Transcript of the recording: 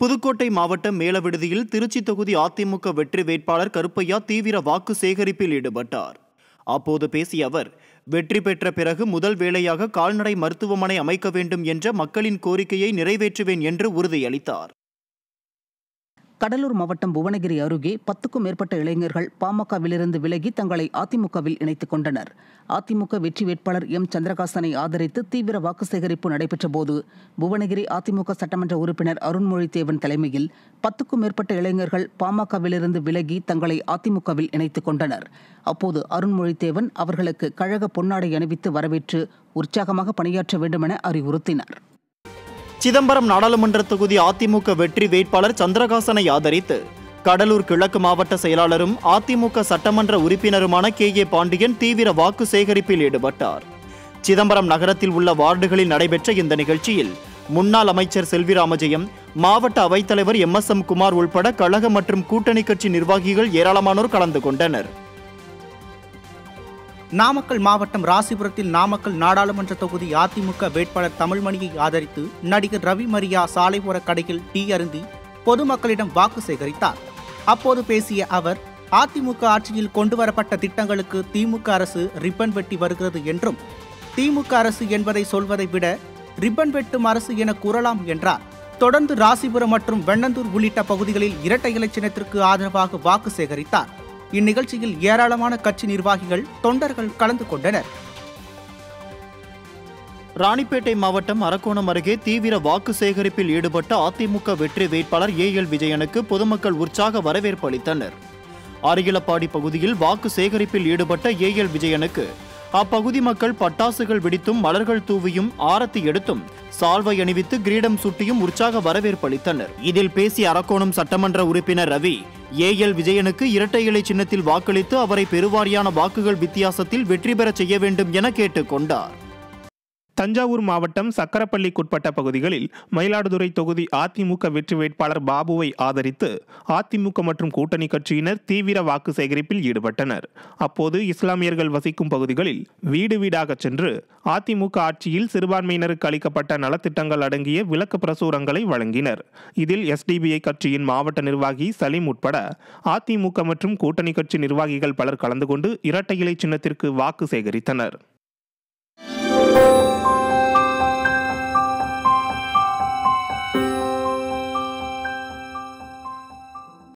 புதுக்கோட்டை மாவட்டம் மேலவிடுதியில் திருச்சி தொகுதி அதிமுக வெற்றி வேட்பாளர் கருப்பையா தீவிர வாக்கு சேகரிப்பில் ஈடுபட்டார். அப்போது பேசிய அவர் வெற்றி பெற்ற பிறகு முதல் வேளையாக கால்நடை மருத்துவமனை அமைக்க வேண்டும் என்ற மக்களின் கோரிக்கையை நிறைவேற்றுவேன் என்று உறுதியளித்தார். கடலூர் மாவட்டம் புவனகிரி அருகே பத்துக்கும் மேற்பட்ட இளைஞர்கள் பாமகவிலிருந்து விலகி தங்களை அதிமுகவில் இணைத்துக் கொண்டனர். அதிமுக வெற்றி வேட்பாளர் எம். சந்திரகாசனை ஆதரித்து தீவிர வாக்கு சேகரிப்பு நடைபெற்ற போது புவனகிரி அதிமுக சட்டமன்ற உறுப்பினர் அருண்மொழித்தேவன் தலைமையில் பத்துக்கும் மேற்பட்ட இளைஞர்கள் பாமகவிலிருந்து விலகி தங்களை அதிமுகவில் இணைத்துக் கொண்டனர். அப்போது அருண்மொழித்தேவன் அவர்களுக்கு கழக பொன்னாடை அணிவித்து வரவேற்று உற்சாகமாக பணியாற்ற வேண்டுமென அறிவுறுத்தினார். சிதம்பரம் நாடாளுமன்ற தொகுதி அதிமுக வெற்றி வேட்பாளர் சந்திரகாசனை ஆதரித்து கடலூர் கிழக்கு மாவட்ட செயலாளரும் அதிமுக சட்டமன்ற உறுப்பினருமான கே. ஏ. பாண்டியன் தீவிர வாக்கு சேகரிப்பில் ஈடுபட்டார். சிதம்பரம் நகரத்தில் உள்ள வார்டுகளில் நடைபெற்ற இந்த நிகழ்ச்சியில் முன்னாள் அமைச்சர் செல்வி ராமஜெயம் மாவட்ட அவைத்தலைவர் எம். எஸ். எம். குமார் உள்பட கழக மற்றும் கூட்டணி கட்சி நிர்வாகிகள் ஏராளமானோர் கலந்து கொண்டனர். நாமக்கல் மாவட்டம் ராசிபுரத்தில் நாமக்கல் நாடாளுமன்ற தொகுதி அதிமுக வேட்பாளர் தமிழ்மணியை ஆதரித்து நடிகர் ரவி மரியா சாலையோர கடையில் டீ அருந்தி பொதுமக்களிடம் வாக்கு சேகரித்தார். அப்போது பேசிய அவர் அதிமுக ஆட்சியில் கொண்டுவரப்பட்ட திட்டங்களுக்கு திமுக அரசு ரிப்பன் வெட்டி வருகிறது என்றும் திமுக அரசு என்பதை சொல்வதை விட ரிப்பன் வெட்டும் அரசு என கூறலாம் என்றார். தொடர்ந்து ராசிபுரம் மற்றும் வெண்ணந்தூர் உள்ளிட்ட பகுதிகளில் இரட்டை இலை சின்னத்திற்கு ஆதரவாக வாக்கு சேகரித்தார். இந்நிகழ்ச்சியில் ஏராளமான கட்சி நிர்வாகிகள் தொண்டர்கள் கலந்து கொண்டனர். ராணிப்பேட்டை மாவட்டம் அரக்கோணம் அருகே தீவிர வாக்கு சேகரிப்பில் ஈடுபட்ட அதிமுக வெற்றி வேட்பாளர் ஏ எல் விஜயனுக்கு பொதுமக்கள் உற்சாக வரவேற்பு அளித்தனர். அரிகிலப்பாடி பகுதியில் வாக்கு சேகரிப்பில் ஈடுபட்ட ஏ எல் விஜயனுக்கு அப்பகுதி மக்கள் பட்டாசுகள் வெடித்தும் மலர்கள் தூவியும் ஆரத்தி எடுத்தும் சால்வை அணிவித்து கிரீடம் சுட்டியும் உற்சாக வரவேற்பு அளித்தனர். இதில் பேசிய அரக்கோணம் சட்டமன்ற உறுப்பினர் ரவி ஏ. எல். விஜயனுக்கு இரட்டை இலை சின்னத்தில் வாக்களித்து அவரை பெருவாரியான வாக்குகள் வித்தியாசத்தில் வெற்றி பெறச் செய்ய வேண்டும் என கேட்டுக்கொண்டார் தஞ்சாவூர் மாவட்டம் சக்கரப்பள்ளிக்குட்பட்ட பகுதிகளில் மயிலாடுதுறை தொகுதி அதிமுக வெற்றி வேட்பாளர் பாபுவை ஆதரித்து அதிமுக மற்றும் கூட்டணி கட்சியினர் தீவிர வாக்கு சேகரிப்பில் ஈடுபட்டனர். அப்போது இஸ்லாமியர்கள் வசிக்கும் பகுதிகளில் வீடு வீடாக சென்று அதிமுக ஆட்சியில் சிறுபான்மையினருக்கு அளிக்கப்பட்ட நலத்திட்டங்கள் அடங்கிய விளக்க பிரசுரங்களை வழங்கினர். இதில் எஸ்டிபிஐ கட்சியின் மாவட்ட நிர்வாகி சலீம் உட்பட அதிமுக மற்றும் கூட்டணி கட்சி நிர்வாகிகள் பலர் கலந்து கொண்டு இரட்டை இலை சின்னத்திற்கு வாக்கு சேகரித்தனர்.